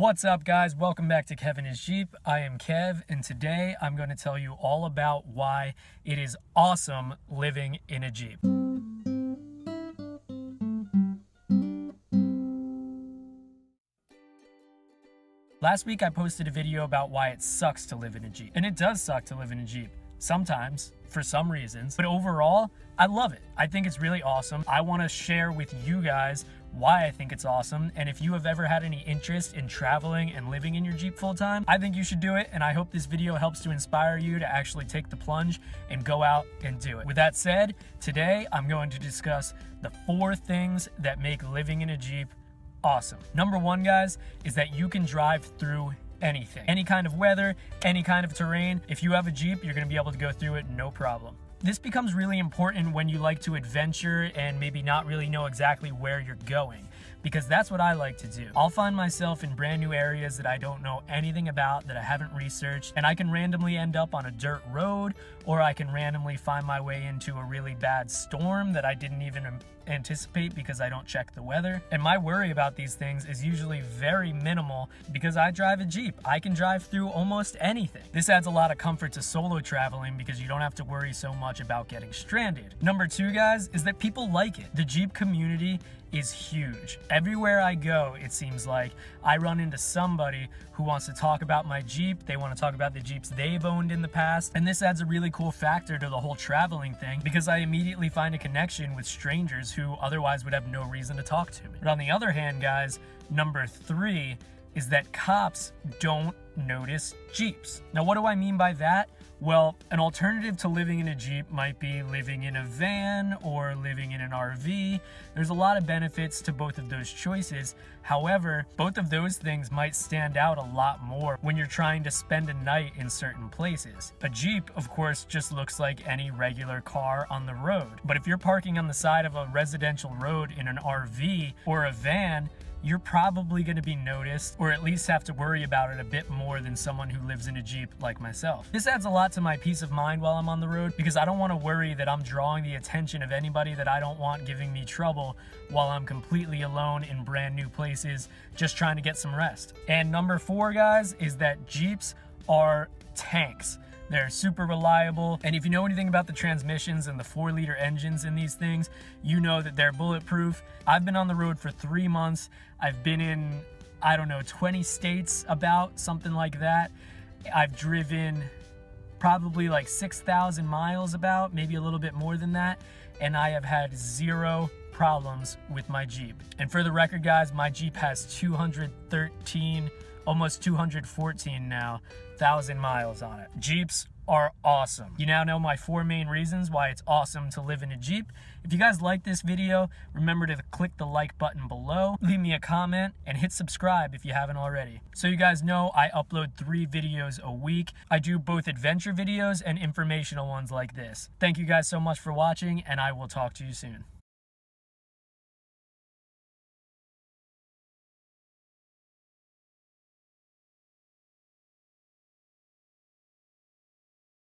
What's up, guys? Welcome back to Kev and His Jeep. I am Kev, and today I'm going to tell you all about why it is awesome living in a Jeep. Last week, I posted a video about why it sucks to live in a Jeep. And it does suck to live in a Jeep. Sometimes, for some reasons. But overall, I love it. I think it's really awesome. I want to share with you guys why I think it's awesome. And if you have ever had any interest in traveling and living in your Jeep full time, I think you should do it. And I hope this video helps to inspire you to actually take the plunge and go out and do it. With that said, today I'm going to discuss the four things that make living in a Jeep awesome. Number one, guys, is that you can drive through anything. Any kind of weather, any kind of terrain. If you have a Jeep, you're gonna be able to go through it no problem. This becomes really important when you like to adventure and maybe not really know exactly where you're going because that's what I like to do. I'll find myself in brand new areas that I don't know anything about, that I haven't researched, and I can randomly end up on a dirt road, or I can randomly find my way into a really bad storm that I didn't even anticipate because I don't check the weather. And my worry about these things is usually very minimal because I drive a Jeep. I can drive through almost anything. This adds a lot of comfort to solo traveling because you don't have to worry so much about getting stranded. Number two, guys, is that people like it. The Jeep community is huge. Everywhere I go, it seems like I run into somebody who wants to talk about my Jeep. They want to talk about the Jeeps they've owned in the past. And this adds a really cool factor to the whole traveling thing because I immediately find a connection with strangers who otherwise would have no reason to talk to me. But on the other hand, guys, number three is that cops don't notice Jeeps. Now, what do I mean by that? Well, an alternative to living in a Jeep might be living in a van or living in an RV. There's a lot of benefits to both of those choices. However, both of those things might stand out a lot more when you're trying to spend a night in certain places. A Jeep, of course, just looks like any regular car on the road. But if you're parking on the side of a residential road in an RV or a van, you're probably going to be noticed or at least have to worry about it a bit more than someone who lives in a Jeep like myself. This adds a lot to my peace of mind while I'm on the road because I don't want to worry that I'm drawing the attention of anybody that I don't want giving me trouble while I'm completely alone in brand new places just trying to get some rest. And number four, guys, is that Jeeps are tanks. They're super reliable. And if you know anything about the transmissions and the four liter engines in these things, you know that they're bulletproof. I've been on the road for three months. I've been in, I don't know, 20 states about, something like that. I've driven probably like 6,000 miles about, maybe a little bit more than that. And I have had zero problems with my Jeep. And for the record, guys, my Jeep has 213 almost 214 now, thousand miles on it. Jeeps are awesome. You now know my four main reasons why it's awesome to live in a Jeep. If you guys like this video, remember to click the like button below, leave me a comment, and hit subscribe if you haven't already. So you guys know I upload three videos a week. I do both adventure videos and informational ones like this. Thank you guys so much for watching, and I will talk to you soon.